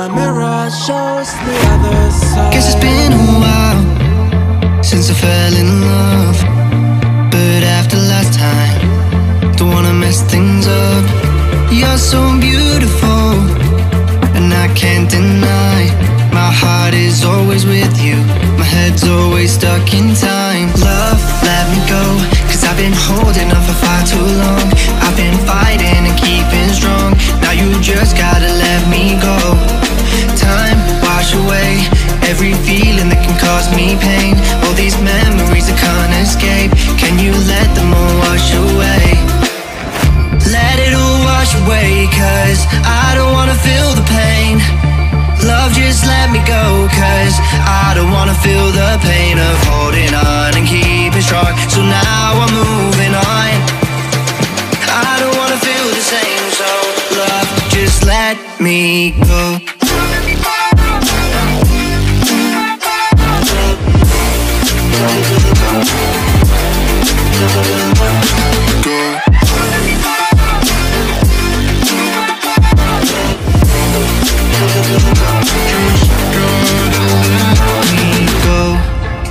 My mirror shows the other side Guess it's been a while since I fell in love. But after last time, don't wanna mess things up. You're so beautiful, and I can't deny. My heart is always with you, my head's always stuck in time. Now I'm moving on. I don't wanna feel the same, so love, just let me go.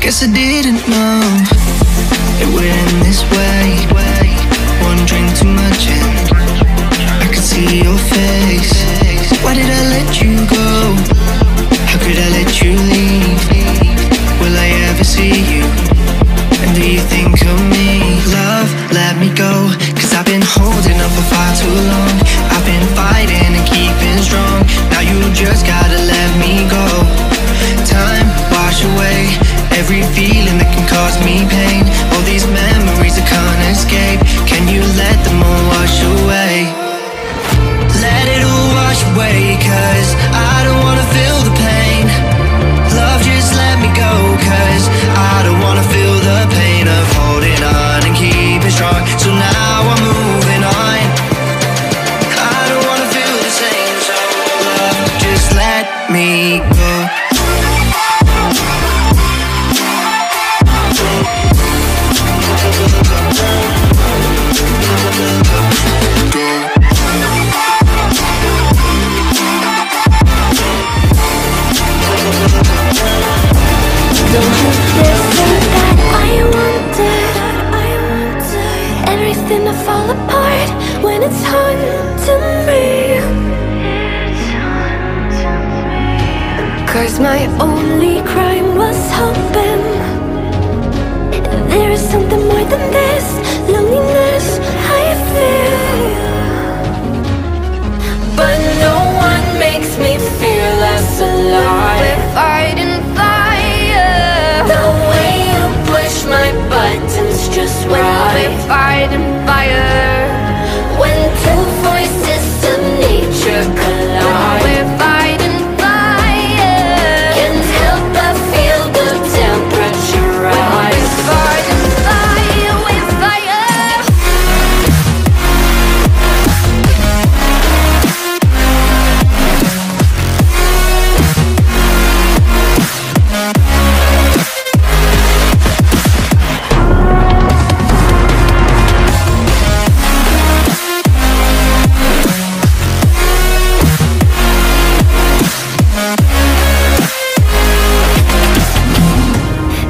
Guess I didn't Cause my only crime was hoping There is something more than this Loneliness I feel But no one makes me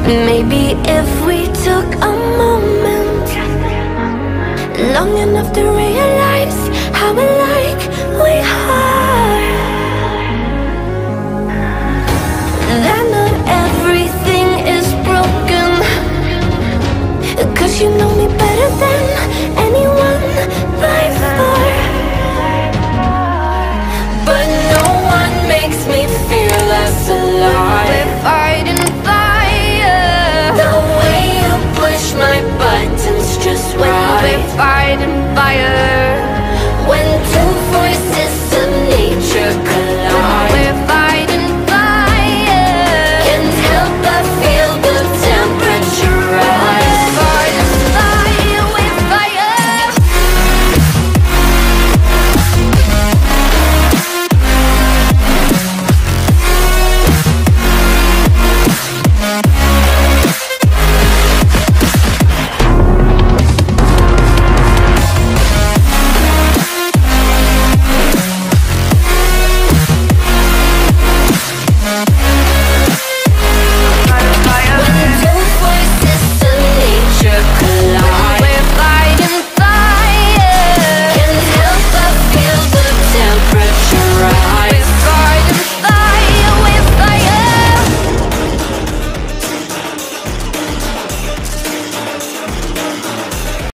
Maybe if we took a moment Long enough to realize